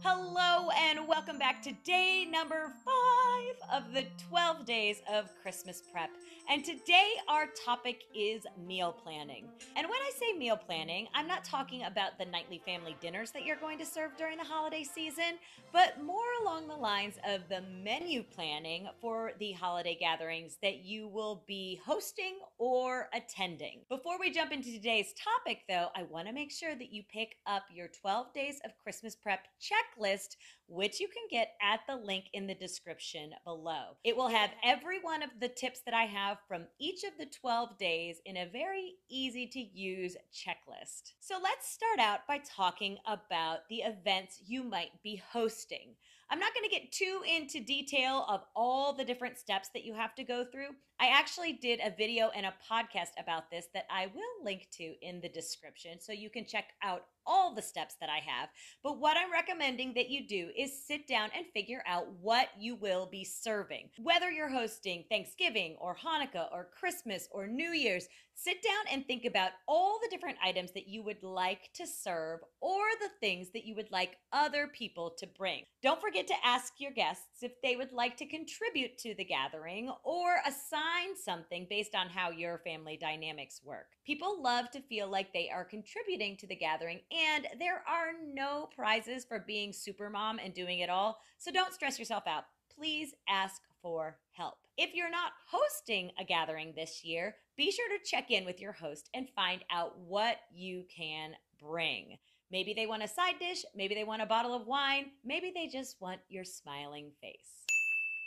Hello, and welcome back to day number five of the 12 days of Christmas prep. And today, our topic is meal planning. And when I say meal planning, I'm not talking about the nightly family dinners that you're going to serve during the holiday season, but more along the lines of the menu planning for the holiday gatherings that you will be hosting or attending. Before we jump into today's topic, though, I want to make sure that you pick up your 12 days of Christmas prep checklist, which you can get at the link in the description below. It will have every one of the tips that I have from each of the 12 days in a very easy to use checklist. So let's start out by talking about the events you might be hosting. I'm not going to get too into detail of all the different steps that you have to go through. I actually did a video and a podcast about this that I will link to in the description so you can check out all the steps that I have. But what I'm recommending that you do is sit down and figure out what you will be serving. Whether you're hosting Thanksgiving or Hanukkah or Christmas or New Year's, sit down and think about all the different items that you would like to serve or the things that you would like other people to bring. Don't forget to ask your guests if they would like to contribute to the gathering or assign something based on how your family dynamics work. People love to feel like they are contributing to the gathering and there are no prizes for being super mom and doing it all. So don't stress yourself out. Please ask for help. If you're not hosting a gathering this year, be sure to check in with your host and find out what you can bring. Maybe they want a side dish, maybe they want a bottle of wine, maybe they just want your smiling face.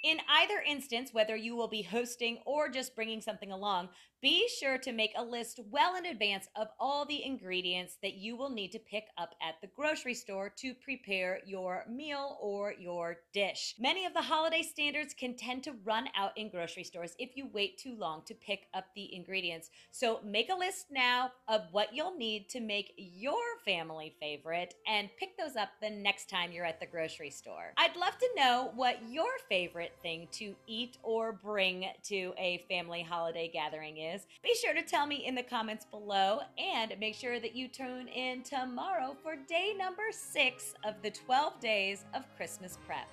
In either instance, whether you will be hosting or just bringing something along, be sure to make a list well in advance of all the ingredients that you will need to pick up at the grocery store to prepare your meal or your dish. Many of the holiday standards can tend to run out in grocery stores if you wait too long to pick up the ingredients. So make a list now of what you'll need to make your family favorite and pick those up the next time you're at the grocery store. I'd love to know what your favorite favorite thing to eat or bring to a family holiday gathering is. Be sure to tell me in the comments below and make sure that you tune in tomorrow for day number six of the 12 days of Christmas prep.